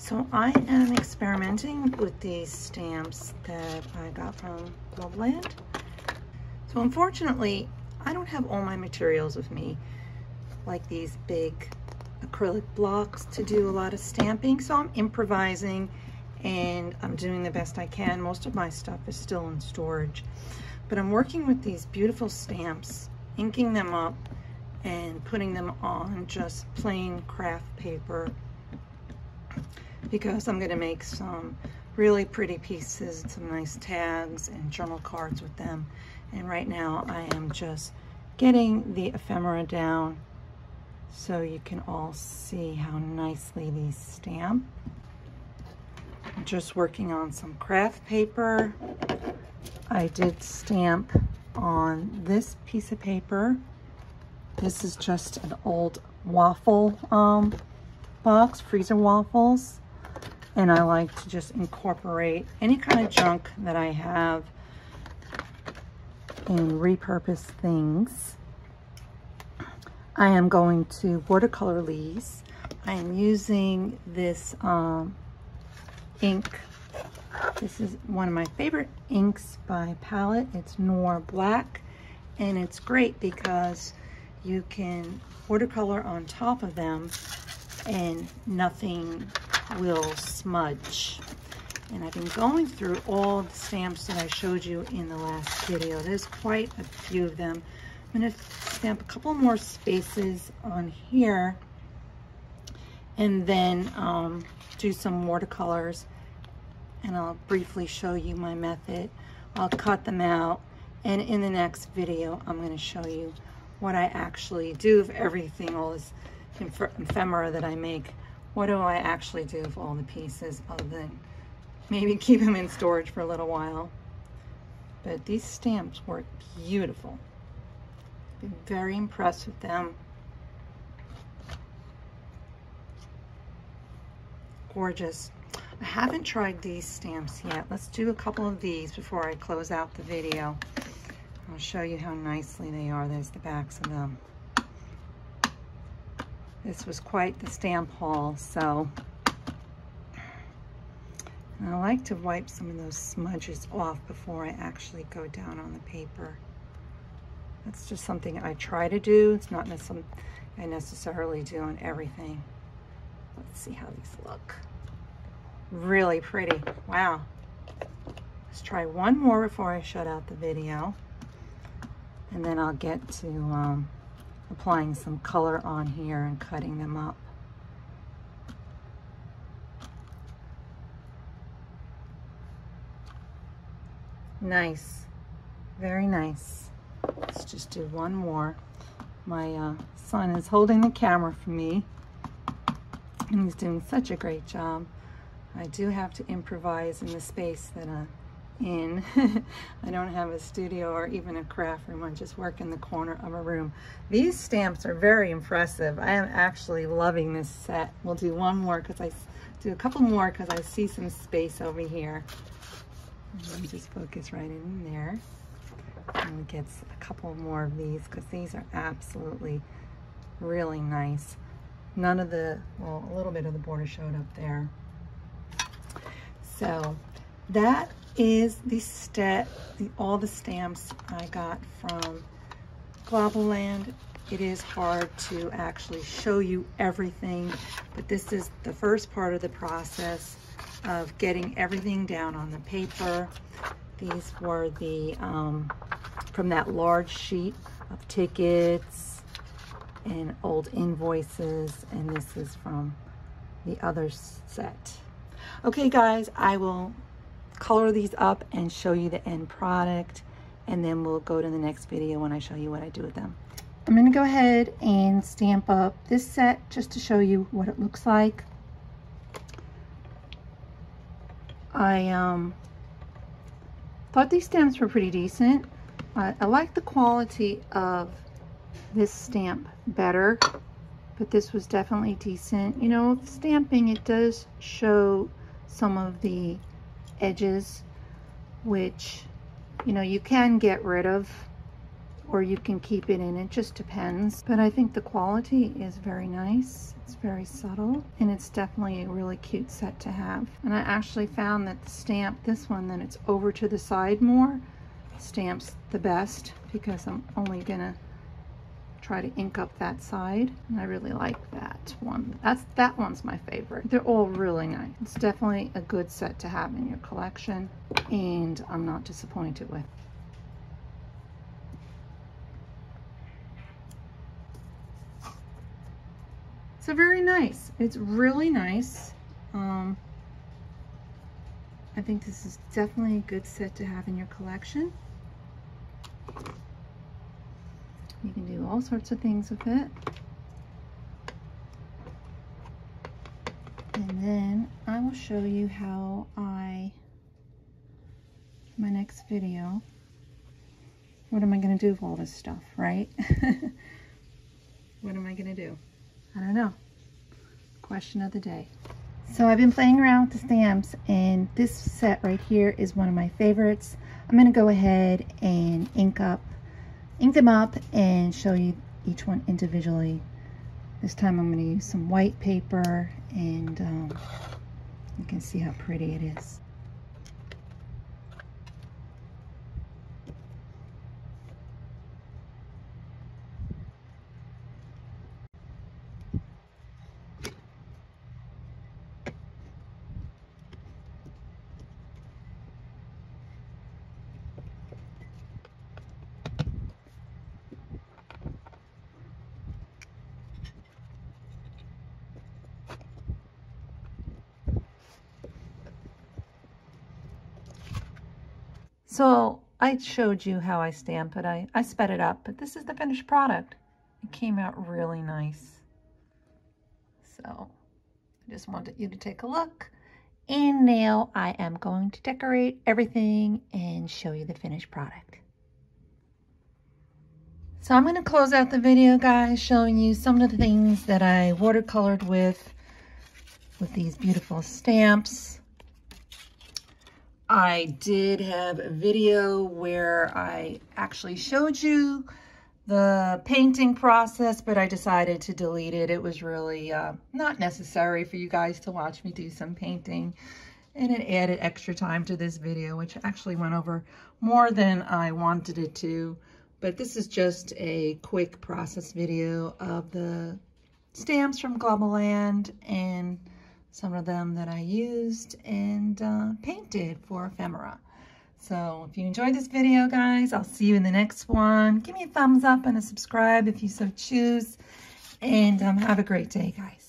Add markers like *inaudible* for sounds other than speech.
So I am experimenting with these stamps that I got from Globleland. So unfortunately, I don't have all my materials with me, like these big acrylic blocks to do a lot of stamping. So I'm improvising and I'm doing the best I can. Most of my stuff is still in storage, but I'm working with these beautiful stamps, inking them up and putting them on just plain craft paper because I'm going to make some really pretty pieces, some nice tags and journal cards with them. And right now I am just getting the ephemera down so you can all see how nicely these stamp. I'm just working on some craft paper. I did stamp on this piece of paper. This is just an old waffle um, box, freezer waffles. And I like to just incorporate any kind of junk that I have and repurpose things. I am going to watercolor these. I am using this um, ink. This is one of my favorite inks by Palette. It's Noir Black. And it's great because you can watercolor on top of them and nothing will smudge. And I've been going through all the stamps that I showed you in the last video. There's quite a few of them. I'm going to stamp a couple more spaces on here and then um, do some watercolors and I'll briefly show you my method. I'll cut them out and in the next video I'm going to show you what I actually do of everything, all this ephemera that I make. What do I actually do with all the pieces other than maybe keep them in storage for a little while. But these stamps work beautiful. Been very impressed with them. Gorgeous. I haven't tried these stamps yet. Let's do a couple of these before I close out the video. I'll show you how nicely they are. There's the backs of them. This was quite the stamp haul, so and I like to wipe some of those smudges off before I actually go down on the paper. That's just something I try to do. It's not something I necessarily do on everything. Let's see how these look. Really pretty. Wow. Let's try one more before I shut out the video. And then I'll get to um, applying some color on here and cutting them up. Nice. Very nice. Let's just do one more. My uh, son is holding the camera for me and he's doing such a great job. I do have to improvise in the space that I'm in. *laughs* I don't have a studio or even a craft room. I just work in the corner of a room. These stamps are very impressive. I am actually loving this set. We'll do one more because I do a couple more because I see some space over here. Let me just focus right in there. And get a couple more of these because these are absolutely really nice. None of the, well, a little bit of the border showed up there. So that is the stat, the, all the stamps I got from Globleland. It is hard to actually show you everything, but this is the first part of the process of getting everything down on the paper. These were the, um, from that large sheet of tickets and old invoices, and this is from the other set. Okay, guys, I will color these up and show you the end product, and then we'll go to the next video when I show you what I do with them. I'm gonna go ahead and stamp up this set just to show you what it looks like. I um, thought these stamps were pretty decent. I, I like the quality of this stamp better, but this was definitely decent. You know, stamping, it does show some of the edges, which, you know, you can get rid of or you can keep it in. It just depends. But I think the quality is very nice. It's very subtle and it's definitely a really cute set to have. And I actually found that the stamp, this one, then it's over to the side more, stamps the best because I'm only gonna try to ink up that side. And I really like that one. That's That one's my favorite. They're all really nice. It's definitely a good set to have in your collection and I'm not disappointed with. So very nice. It's really nice. Um, I think this is definitely a good set to have in your collection. You can do all sorts of things with it. And then I will show you how I, my next video, what am I going to do with all this stuff, right? *laughs* what am I going to do? I don't know. Question of the day. So I've been playing around with the stamps and this set right here is one of my favorites. I'm going to go ahead and ink up ink them up and show you each one individually. This time I'm going to use some white paper and um, you can see how pretty it is. So I showed you how I stamp it. I, I sped it up, but this is the finished product. It came out really nice. So I just wanted you to take a look. And now I am going to decorate everything and show you the finished product. So I'm going to close out the video, guys, showing you some of the things that I watercolored with, with these beautiful stamps. I did have a video where I actually showed you the painting process, but I decided to delete it. It was really uh, not necessary for you guys to watch me do some painting. And it added extra time to this video, which actually went over more than I wanted it to. But this is just a quick process video of the stamps from Globleland and some of them that I used and uh, painted for ephemera. So if you enjoyed this video, guys, I'll see you in the next one. Give me a thumbs up and a subscribe if you so choose. And um, have a great day, guys.